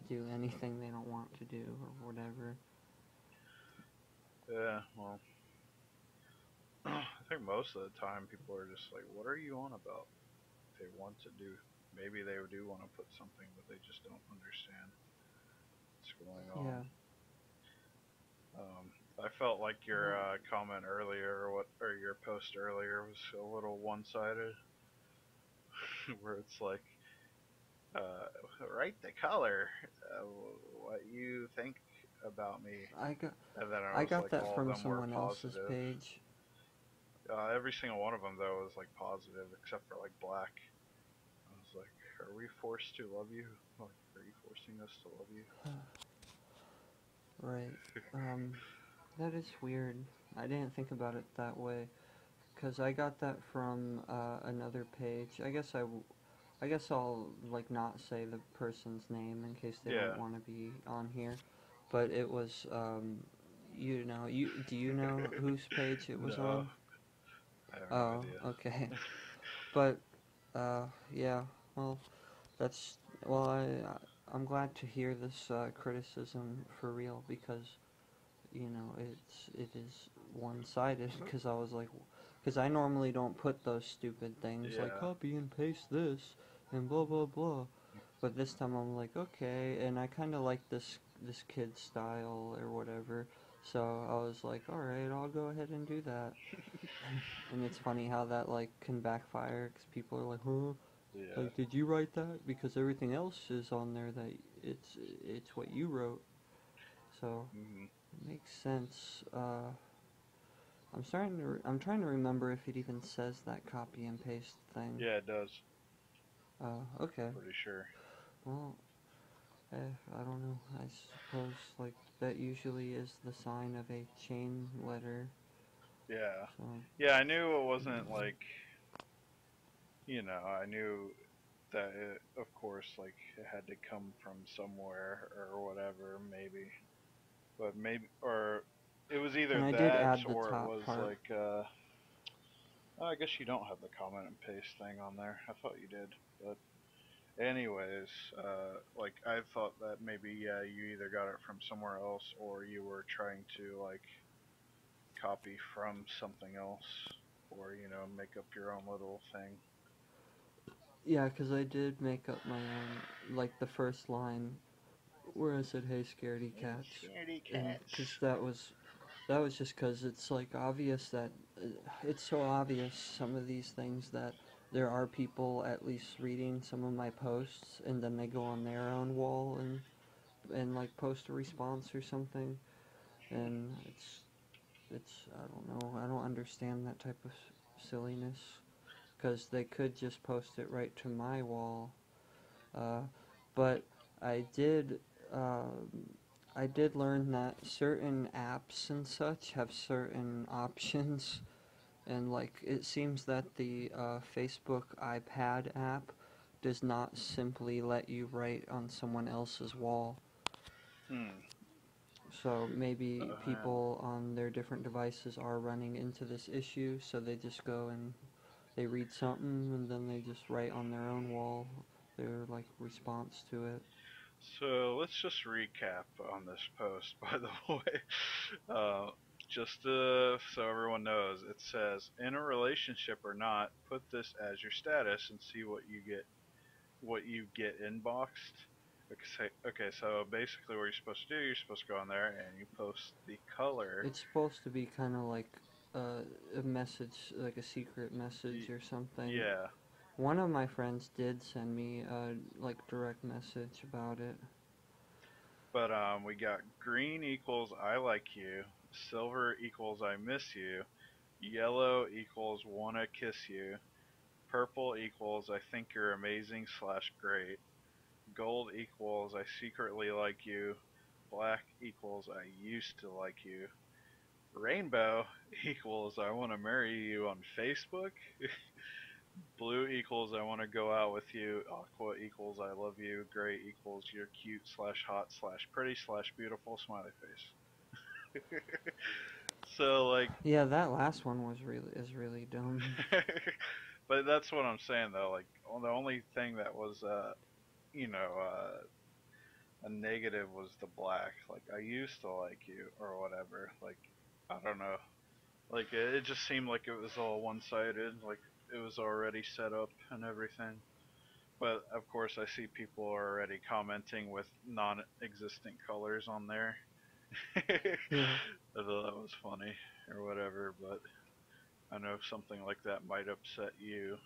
do anything they don't want to do or whatever. Yeah. Well, I think most of the time people are just like, "What are you on about?" They want to do. Maybe they do want to put something, but they just don't understand going on. Yeah. Um, I felt like your uh, comment earlier, or what, or your post earlier, was a little one-sided, where it's like, uh, write the color, uh, what you think about me, I got it I got like that from someone else's page. Uh, every single one of them though was like positive, except for like black. I was like, are we forced to love you? Like, are you forcing us to love you? Right. Um, that is weird. I didn't think about it that way, cause I got that from uh, another page. I guess I, w- I guess I'll like not say the person's name in case they Yeah. don't want to be on here. But it was, um, you know, you do you know whose page it was No. on? I have no Oh, okay. But uh, yeah, well, that's well. I I'm glad to hear this uh, criticism for real because you know it's it is one sided. Because I was like, because I normally don't put those stupid things like copy and paste this and blah blah blah. But this time I'm like, okay, and I kind of like this this kid style or whatever. So I was like, all right, I'll go ahead and do that. and it's funny how that like can backfire because people are like, huh? Yeah. Like, did you write that? Because everything else is on there that it's it's what you wrote. So hmm it makes sense. Uh, I'm starting to. Re- I'm trying to remember if it even says that copy and paste thing. Yeah, it does. Uh, okay. Pretty sure. Well, eh, I don't know. I suppose like that usually is the sign of a chain letter. Yeah. So Yeah, I knew it wasn't like, you know, I knew that it, of course, like it had to come from somewhere or whatever, maybe. But maybe, or it was either And that or it was part. like, uh, oh, I guess you don't have the comment and paste thing on there. I thought you did, but. Anyways, uh, like I thought that maybe yeah, you either got it from somewhere else or you were trying to like copy from something else or you know make up your own little thing yeah, 'cause I did make up my own like the first line where I said, "Hey, scaredy cats." Scaredy because that was that was just because it's like obvious that uh, it's so obvious some of these things that there are people at least reading some of my posts and then they go on their own wall and and like post a response or something. And it's it's I don't know I don't understand that type of silliness because they could just post it right to my wall uh, but I did um I did learn that certain apps and such have certain options, and like it seems that the uh, Facebook iPad app does not simply let you write on someone else's wall. hmm So maybe Uh-huh. people on their different devices are running into this issue, so they just go and they read something and then they just write on their own wall their like response to it. so let's just recap on this post by the way. Uh, just uh, so everyone knows it says in a relationship or not put this as your status and see what you get what you get inboxed. Okay, okay so basically what you're supposed to do you're supposed to go on there and you post the color. It's supposed to be kind of like uh, a message, like a secret message or something. yeah One of my friends did send me a like direct message about it. But um, we got green equals I like you, silver equals I miss you, yellow equals wanna kiss you, purple equals I think you're amazing slash great, gold equals I secretly like you, black equals I used to like you, rainbow equals I want to marry you on Facebook. Blue equals I want to go out with you. Aqua equals I love you. Gray equals you're cute slash hot slash pretty slash beautiful smiley face. so like, Yeah, that last one was really is really dumb. but that's what I'm saying though. Like the only thing that was, uh, you know, uh, a negative was the black. Like I used to like you or whatever. Like I don't know. Like it, it just seemed like it was all one-sided. Like it was already set up and everything. But of course, I see people are already commenting with non-existent colors on there. Yeah. I thought that was funny or whatever, but I know something like that might upset you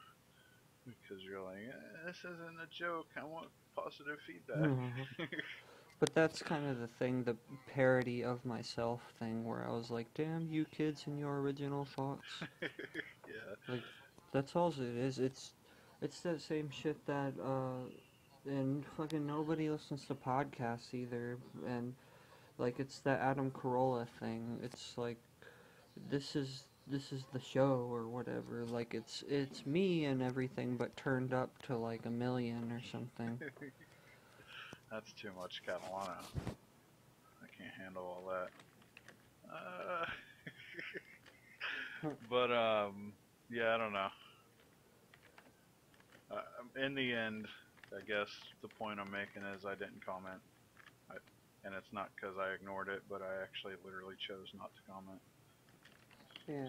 because you're like, eh, this isn't a joke. I want positive feedback. Mhm. But that's kind of the thing, the parody of myself thing, where I was like, "Damn you kids and your original thoughts." yeah. Like, That's all it is. It's it's that same shit that uh and fucking nobody listens to podcasts either and like it's that Adam Carolla thing. It's like this is this is the show or whatever. Like it's it's me and everything but turned up to like a million or something. That's too much Catalana. I can't handle all that. Uh, but um, yeah, I don't know. Uh, in the end, I guess the point I'm making is I didn't comment, I, and it's not because I ignored it, but I actually literally chose not to comment. Yeah.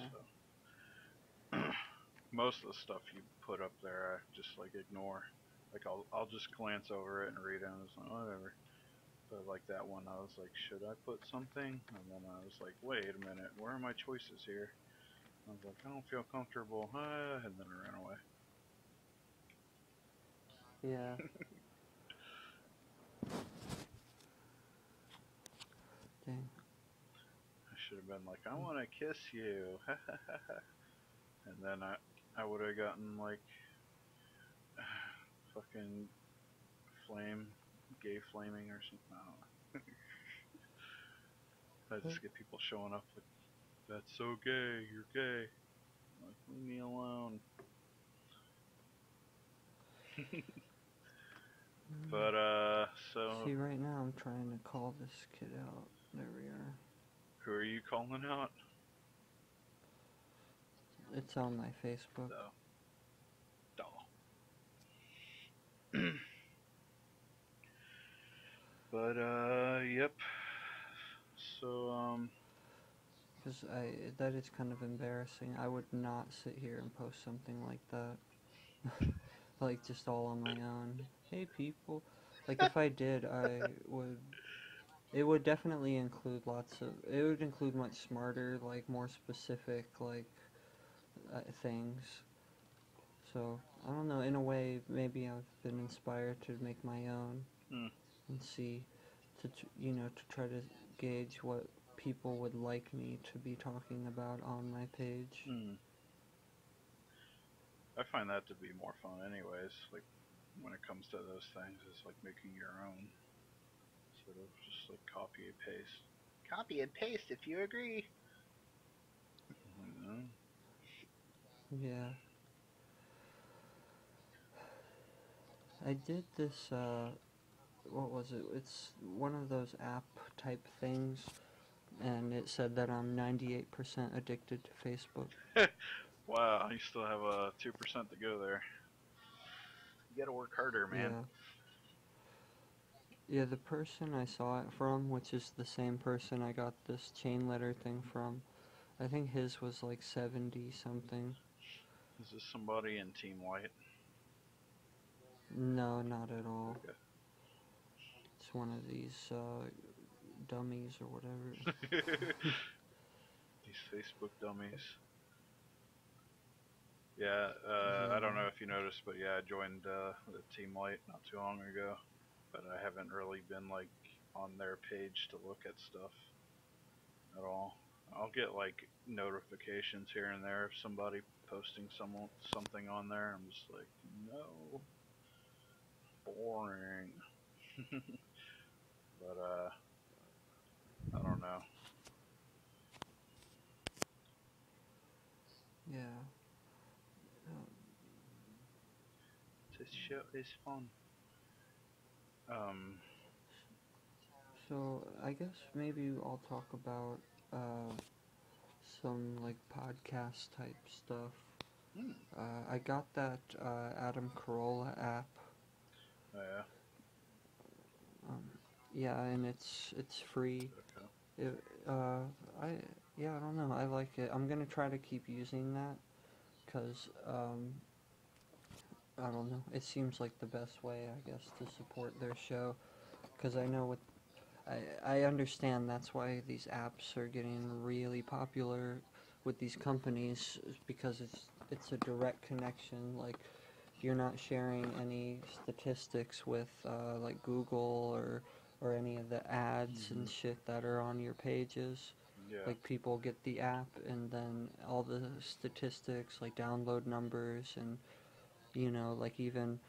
So. Most of the stuff you put up there, I just like ignore. Like I'll I'll just glance over it and read it, and it's like whatever. But like that one, I was like, should I put something? And then I was like, wait a minute, where are my choices here? I was like, I don't feel comfortable, uh, and then I ran away. Yeah. Dang. I should have been like, I want to kiss you, and then I, I would have gotten like, fucking flame, gay flaming or something. I don't know. I just get people showing up like, that's so gay, you're gay. I'm like, leave me alone. But uh, so See, right now I'm trying to call this kid out. There we are. who are you calling out? It's on my Facebook. So, but uh, yep. So um, Because I that is kind of embarrassing. I would not sit here and post something like that. like just all on my own. Hey people. Like if I did, I would. It would definitely include lots of. It would include much smarter, like more specific, like uh, things. So I don't know. In a way, maybe I've been inspired to make my own Hmm. and see, to tr- you know, to try to gauge what people would like me to be talking about on my page. hmm. I find that to be more fun, anyways. Like when it comes to those things, it's like making your own. Sort of just like copy and paste. Copy and paste if you agree. You know? Yeah. I did this, uh, what was it? It's one of those app type things, and it said that I'm 98% addicted to Facebook. Wow, you still have a two percent to go there. You gotta work harder, man. Yeah. Yeah, the person I saw it from, which is the same person I got this chain letter thing from, I think his was like 70 something. Is this somebody in Team White? No, not at all. Okay. It's one of these uh, dummies or whatever. These Facebook dummies. Yeah, uh, I don't know if you noticed, but yeah, I joined uh, the Team White not too long ago, but I haven't really been like on their page to look at stuff at all. I'll get like notifications here and there of somebody posting some something on there. I'm just like, no, boring. but uh, I don't know. Yeah. This show is fun. Um, So I guess maybe I'll talk about uh, some like podcast type stuff. Hmm. Uh, I got that uh, Adam Carolla app. Oh, yeah. Um, yeah, and it's it's free. Okay. It, uh, I yeah I don't know I like it. I'm gonna try to keep using that because um, I don't know. It seems like the best way I guess to support their show because I know what I I understand that's why these apps are getting really popular with these companies because it's it's a direct connection like you're not sharing any statistics with uh, like Google or or any of the ads and shit that are on your pages? Yeah. like people get the app and then all the statistics like download numbers and you know like even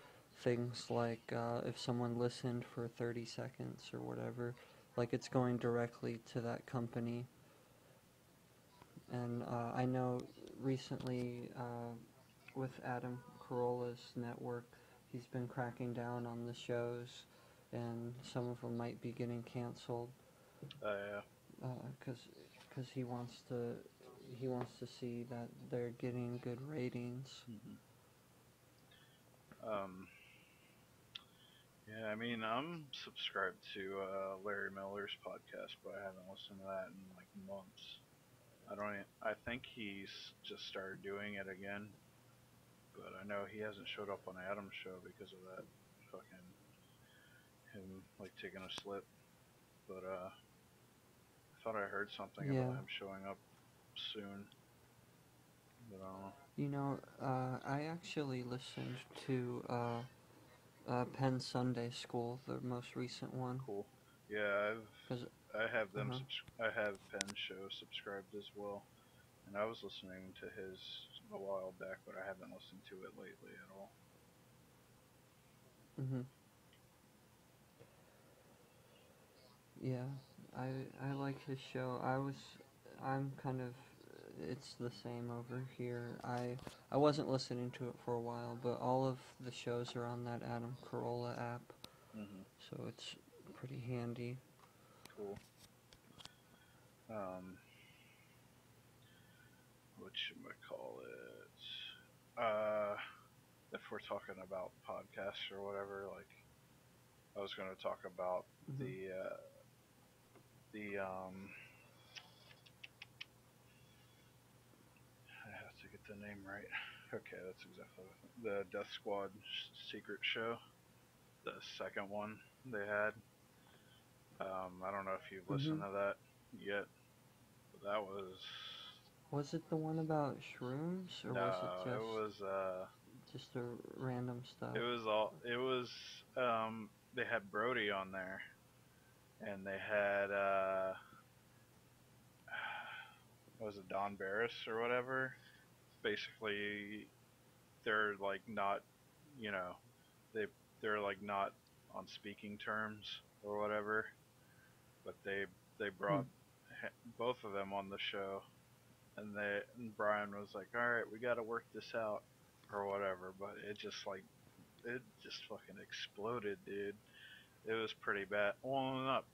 things like uh, if someone listened for 30 seconds or whatever like it's going directly to that company. And uh, i know recently uh, with adam carolla's network he's been cracking down on the shows and some of them might be getting canceled Oh, yeah. because because he wants to he wants to see that they're getting good ratings. Um, yeah, I mean, I'm subscribed to uh, Larry Miller's podcast, but I haven't listened to that in like months. I don't. I think he's just started doing it again, but I know he hasn't showed up on Adam's show because of that fucking him like taking a slip. but uh, I thought I heard something Yeah. about him showing up soon. But I don't know. You know, uh, I actually listened to uh, uh, Penn Sunday School, the most recent one. Cool. Yeah, I've I have them. uh-huh. Subs- I have Penn Show subscribed as well, and I was listening to his a while back, but I haven't listened to it lately at all. hmm Yeah, I I like his show. I was I'm kind of it's the same over here. I I wasn't listening to it for a while, but all of the shows are on that Adam Carolla app, Mm-hmm. so it's pretty handy. Cool. Um, what should I call it? Uh, if we're talking about podcasts or whatever, like, I was going to talk about Mhm. the, uh, the, um, I have to get the name right. Okay, that's exactly the Death Squad secret show, the second one they had. Um, I don't know if you've listened to that yet. But that was Was it the one about shrooms, or no, was it just it was uh, just a random stuff? it was all it was. Um, they had Brody on there, and they had uh, was it Don Barris or whatever? Basically, they're like not, you know, they they're like not on speaking terms or whatever, but they they brought ha- both of them on the show, and they and Brian was like, all right, we got to work this out or whatever, but it just like it just fucking exploded, dude. It was pretty bad. Well, not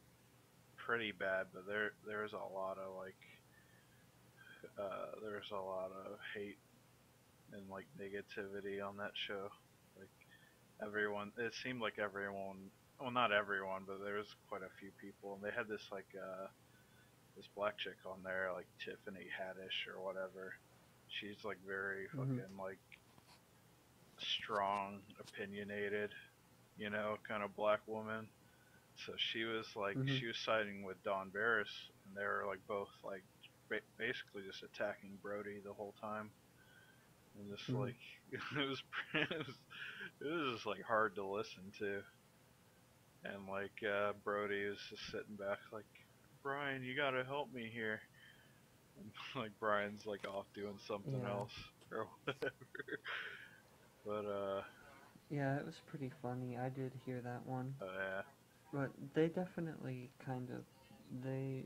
pretty bad, but there there's a lot of like uh, there's a lot of hate and like negativity on that show. Like everyone, it seemed like everyone, well, not everyone, but there was quite a few people, and they had this like uh, this black chick on there, like Tiffany Haddish or whatever. She's like very Mhm. fucking like strong, opinionated, you know, kind of black woman. So she was like, Mhm. she was siding with Don Barris, and they were like both like ba- basically just attacking Brody the whole time, and just Mhm. like it was, it was, it was just like hard to listen to, and like uh, Brody was just sitting back like, Brian, you gotta help me here, and like Brian's like off doing something Yeah. else or whatever, but uh, Yeah, it was pretty funny. I did hear that one. uh yeah, But they definitely kind of they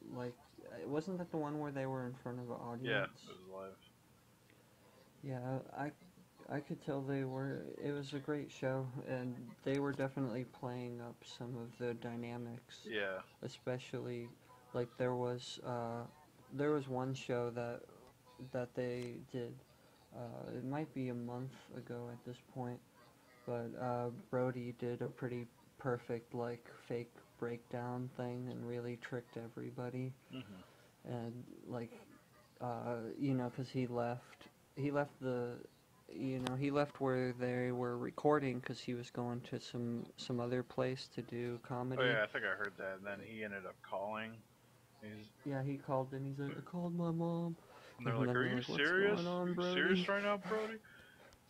like wasn't that the one where they were in front of an audience? yeah, it was live. Yeah, I I could tell they were it was a great show and they were definitely playing up some of the dynamics, Yeah, especially like there was uh there was one show that that they did uh it might be a month ago at this point, but uh Brody did a pretty perfect like fake breakdown thing and really tricked everybody. Hmm and like uh you know because he left he left the you know he left where they were recording because he was going to some some other place to do comedy Oh yeah, I think I heard that. And then he ended up calling. He's, Yeah, he called and he's like i called my mom and they're And like, "Are you like, "What's serious? on, Are you serious right now, Brody?"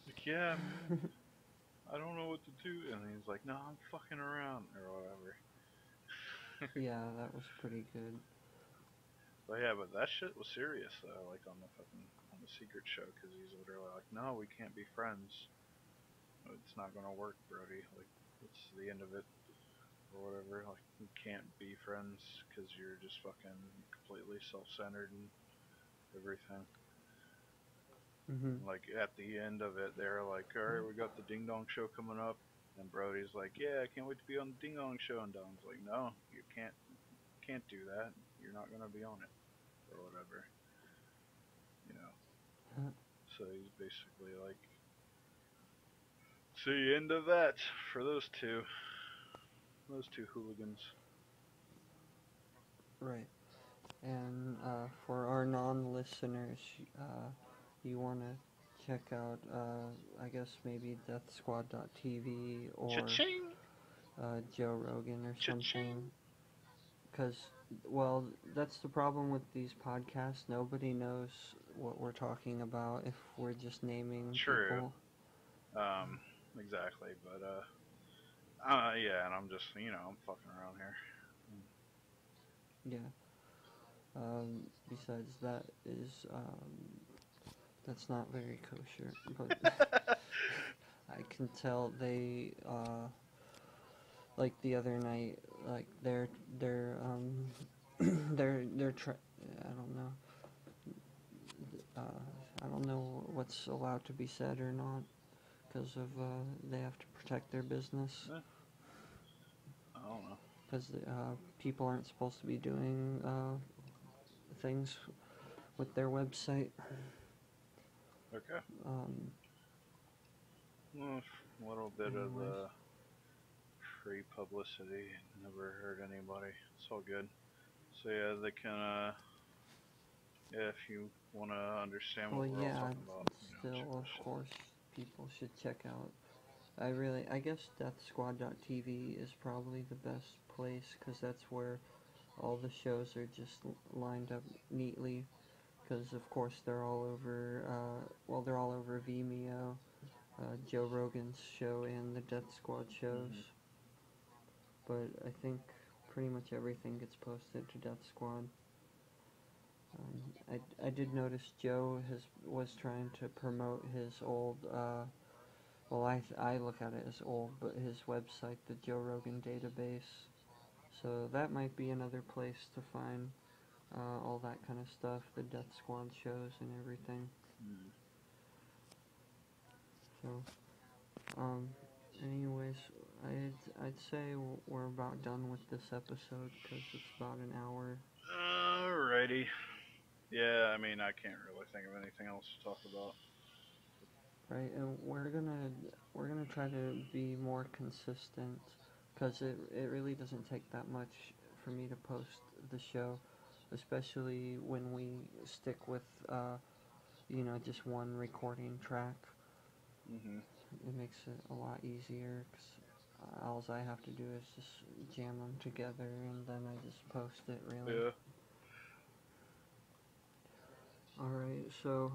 Like, yeah, man. I don't know what to do. And he's like, "No, I'm fucking around or whatever." yeah that was pretty good But yeah, but that shit was serious though, like on the fucking the secret show, because he's literally like, "No, we can't be friends. It's not gonna work, Brody. Like, it's the end of it, or whatever. Like, we can't be friends because you're just fucking completely self-centered and everything." hmm Like at the end of it, they're like, "All right, we got the Ding Dong Show coming up," and Brody's like, "Yeah, I can't wait to be on the Ding Dong Show," and Don's like, "No, you can't, can't do that. You're not gonna be on it, or whatever." You know. Huh. So he's basically like, "See, end of that for those two, those two hooligans." right and uh for our non-listeners uh you want to check out uh i guess maybe deathsquad.tv or Cha-ching! uh, Joe Rogan or Cha-ching. something. because well, that's the problem with these podcasts. Nobody knows what we're talking about if we're just naming True. people. Um, exactly. But uh, uh, yeah, and I'm just you know I'm fucking around here. Yeah. Um, besides that is um, that's not very kosher, but I can tell they uh, like the other night, like they're they're um, they're they're try- I don't know. Uh, I don't know what's allowed to be said or not because of uh, they have to protect their business I don't know. because uh, people aren't supposed to be doing uh, things with their website. Okay. Um, Well, a little bit of uh, free publicity. Never hurt anybody. It's all good. So yeah, they can. If you want to understand well, what we're all yeah, talking about, you know, still, of course, people should check out. I really, I guess DeathSquad.tv is probably the best place because that's where all the shows are just lined up neatly. Because of course they're all over. Uh, well, they're all over Vimeo, uh, Joe Rogan's show, and the Death Squad shows. Mhm. But I think pretty much everything gets posted to Death Squad. Um, I, I did notice Joe has was trying to promote his old. Uh, well, I I look at it as old, but his website, the Joe Rogan database. So that might be another place to find uh, all that kind of stuff, the Death Squad shows and everything. Mm. So, um, anyways, I'd I'd say we're about done with this episode because it's about an hour. Alrighty. Yeah, I mean, I can't really think of anything else to talk about. Right, and we're gonna we're gonna try to be more consistent because it it really doesn't take that much for me to post the show, especially when we stick with uh, you know just one recording track. hmm It makes it a lot easier because all I have to do is just jam them together and then I just post it. Really. Yeah. All right, so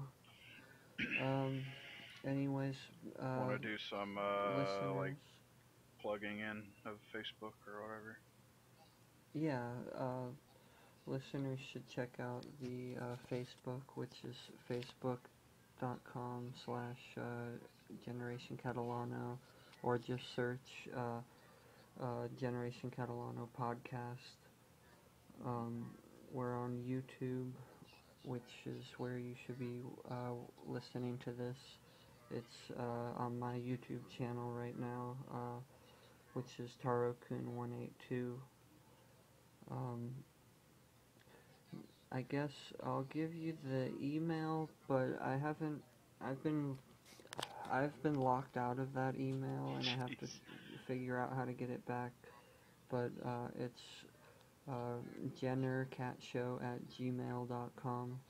um, anyways, uh, Want to do some uh, listeners. like plugging in of Facebook or whatever? Yeah, uh, listeners should check out the uh, Facebook, which is facebook.com slash uh, Generation Catalano, or just search uh, uh, Generation Catalano podcast. Um, we're on YouTube, which is where you should be uh, listening to this. It's uh, on my YouTube channel right now, uh, which is Tarokun182. Um, I guess I'll give you the email, but I haven't. I've been. I've been locked out of that email, and I have to figure out how to get it back. But uh, it's uh, genercatshow at gmail.com.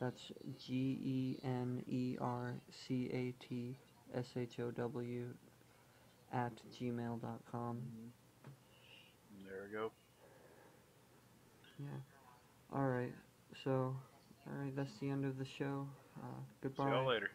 That's G E N E R C A T S H O W at gmail.com. There we go. Yeah. All right. So, all right. That's the end of the show. Uh, See goodbye. y'all later.